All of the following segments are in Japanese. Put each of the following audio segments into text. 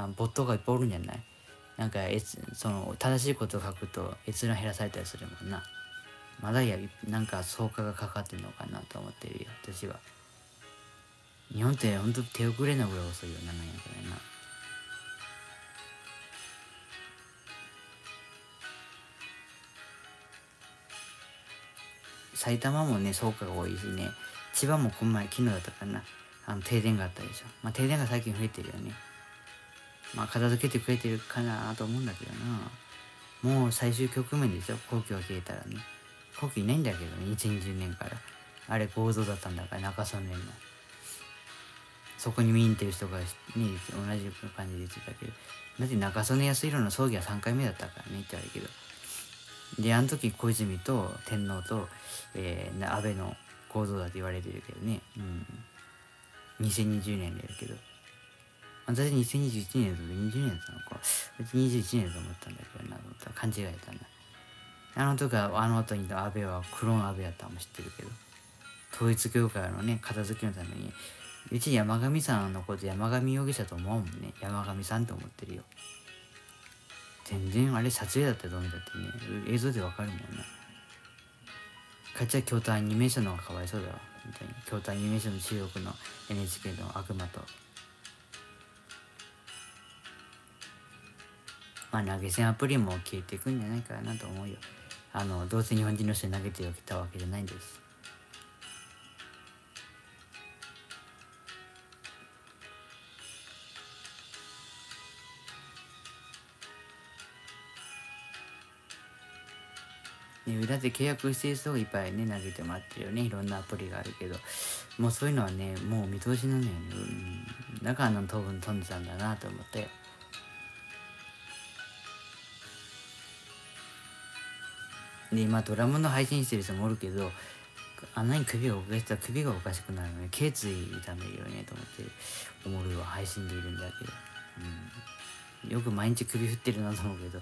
あのボットがいっぱいおるんじゃな。いなんかえつその正しいことを書くと閲覧減らされたりするもんな。まだやなんか草加がかかってんのかなと思ってるよ私は。日本ってほんと手遅れなぐらい遅いよななんやからな。埼玉もね草加が多いしね。千葉もこん前昨日だったかな。あの停電があったでしょ。まあ停電が最近増えてるよね。まあ片付けてくれてるかなと思うんだけどな。もう最終局面でしょ？皇居が消えたらね。皇居いないんだけどね2020年から。あれ合同だったんだから中曽根の。そこに見に行ってる人がね同じ感じで言ってたけど。だって中曽根康弘の葬儀は3回目だったからねって言われるけど。であの時小泉と天皇と、えー、安倍の合同だって言われてるけどね。うん。2020年でやるけど。私2021年だと20年だった。のか21年だと思ったんだけどなと思った勘違いだったんだあの時はあの後に安倍はクローン安倍やったのも知ってるけど。統一教会のね片付けのためにうち山上さんのこと山上容疑者と思うもんね。山上さんと思ってるよ。全然あれ撮影だったらどう見たってね映像でわかるもんな。かっちゃ京都アニメーションの方がかわいそうだわ。本当に京都アニメーションの中国の NHK の悪魔と。まあ投げ銭アプリも消えていくんじゃないかなと思うよ。あのどうせ日本人の人に投げておきたわけじゃないんです。ね、だって契約してる人がいっぱいね投げてもらってるよね。いろんなアプリがあるけど。もうそういうのはねもう見通しなのよね、うん、だからあの当分飛んでたんだなと思って。で今ドラムの配信してる人もおるけどあんなに首が動かしたら首がおかしくなるのに頸椎痛めるよねと思って思るわ配信でいるんだけど、うん、よく毎日首振ってるなと思うけど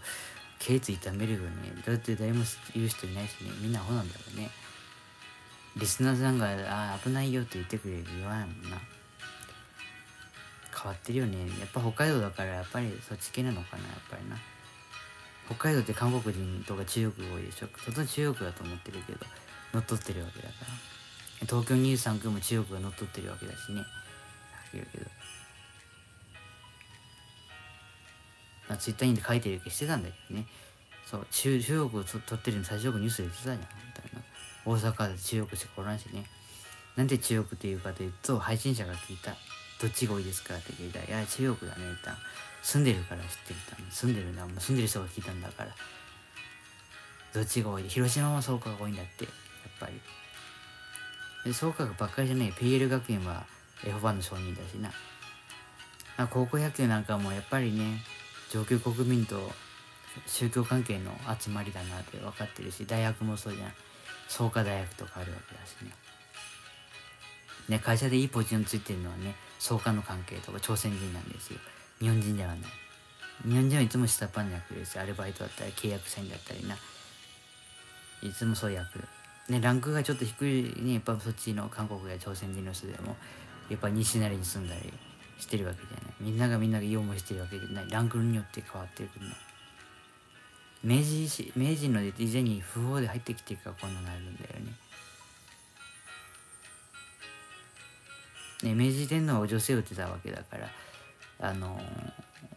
頸椎痛めるよね。だって誰も言う人いないしね。みんなアホなんだろうね。リスナーさんが「あ危ないよ」って言ってくれる言わないもんな。変わってるよね。やっぱ北海道だからやっぱりそっち系なのかなやっぱりな。北海道って韓国人とか中国が多いでしょ。ほとんど中国だと思ってるけど乗っ取ってるわけだから。東京23区も中国が乗っ取ってるわけだしね。言うけど。まあ、ツイッターに書いてるけしてたんだけどね。そう中中国を取ってるの最初よニュースで言ってたじゃん。みたいな。大阪で中国しかおらんしね。なんで中国っていうかというと配信者が聞いた。どっちが多いですかって聞いたらいや中国だねって住んでるから知ってる住んでるなもう住んでる人が聞いたんだから。どっちが多い？で広島も創価が多いんだってやっぱり。で創価ばっかりじゃない。PL 学園は F1 の承認だしな。高校野球なんかもやっぱりね上級国民と宗教関係の集まりだなって分かってるし大学もそうじゃん。創価大学とかあるわけだしね。ね会社でいいポジションついてるのはね創価の関係とか朝鮮人なんですよ。日本人ではない。日本人はいつも下っ端の役です。アルバイトだったり契約社員だったりな。いつもそういう役。ねランクがちょっと低いねやっぱそっちの韓国や朝鮮人の人でもやっぱ西成に住んだりしてるわけじゃない。みんながみんながいい思いしてるわけじゃない。ランクによって変わってくるの。明治明治の以前に不法で入ってきてからこんななるんだよね。ね明治天皇は女性を打ってたわけだからあの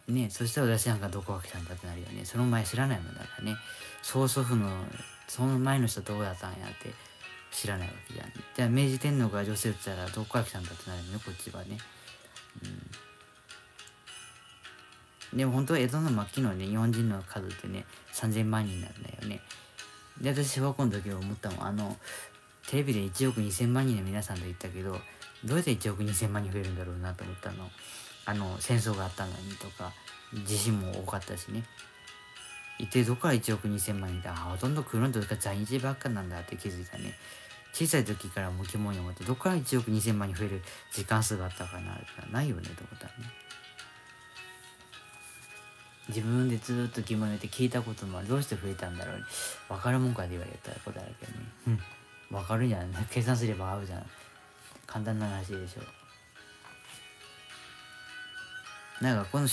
ー、ねそしたら私なんかどこが来たんだってなるよね。その前知らないもんだからね。曽祖父のその前の人どうだったんやって知らないわけじゃん。じゃあ明治天皇が女性打ってたらどこから来たんだってなるよねこっちはね。うん、でも本当は江戸の末期のね日本人の数ってね3000万人なんだよね。で私小学校の時思ったもん。あのテレビで1億2000万人の皆さんと言ったけどどうやって1億2000万人増えるんだろうなと思ったの。あの戦争があったのにとか地震も多かったしね。一体どこから1億2000万人だ？ほとんど来るのとか在日ばっかなんだって気づいたね。小さい時からも疑問に思ってどこから1億2000万に増える時間数があったかな？ないよねと思ったね。自分でずっと疑問にって聞いたこともどうして増えたんだろう分かるもんかって言われたことあるけどね。うん。分かるんじゃない計算すれば合うじゃん簡単な話でしょ。うなんかこの